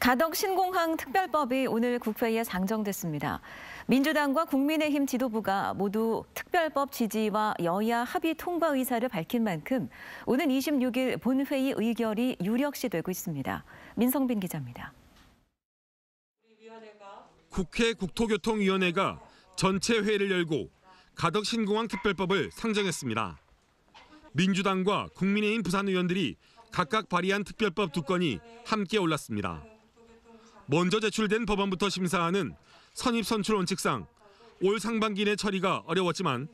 가덕 신공항 특별법이 오늘 국회에 상정됐습니다. 민주당과 국민의힘 지도부가 모두 특별법 지지와 여야 합의 통과 의사를 밝힌 만큼 오는 26일 본회의 의결이 유력시되고 있습니다. 민성빈 기자입니다. 국회 국토교통위원회가 전체 회의를 열고 가덕 신공항 특별법을 상정했습니다. 민주당과 국민의힘 부산 의원들이 각각 발의한 특별법 두 건이 함께 올랐습니다. 먼저 제출된 법안부터 심사하는 선입선출 원칙상 올 상반기 내 처리가 어려웠지만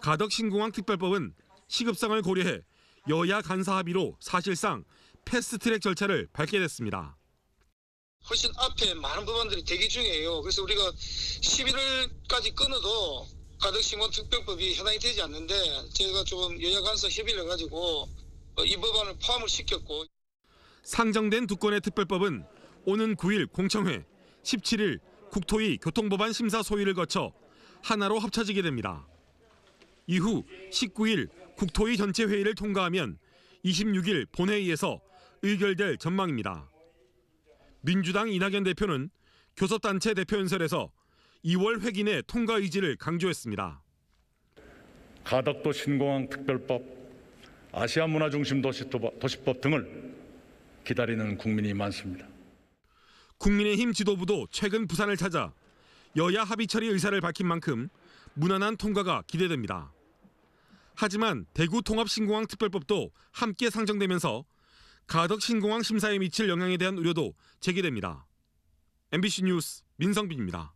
가덕 신공항 특별법은 시급성을 고려해 여야 간사 합의로 사실상 패스트트랙 절차를 밟게 됐습니다. 훨씬 앞에 많은 법안들이 대기 중이에요. 그래서 우리가 11월까지 끊어도 가덕신공 특별법이 해당이 되지 않는데 제가 조금 여야 간사 협의를 해가지고 어, 이 법안을 포함을 시켰고 상정된 두 건의 특별법은 오는 9일 공청회, 17일 국토위 교통법안 심사 소위를 거쳐 하나로 합쳐지게 됩니다. 이후 19일 국토위 전체 회의를 통과하면 26일 본회의에서 의결될 전망입니다. 민주당 이낙연 대표는 교섭단체 대표연설에서 2월 회기 내 통과 의지를 강조했습니다. 가덕도 신공항 특별법, 아시아 문화중심 도시법, 등을 기다리는 국민이 많습니다. 국민의힘 지도부도 최근 부산을 찾아 여야 합의 처리 의사를 밝힌 만큼 무난한 통과가 기대됩니다. 하지만 대구 통합 신공항 특별법도 함께 상정되면서 가덕 신공항 심사에 미칠 영향에 대한 우려도 제기됩니다. MBC 뉴스 민성빈입니다.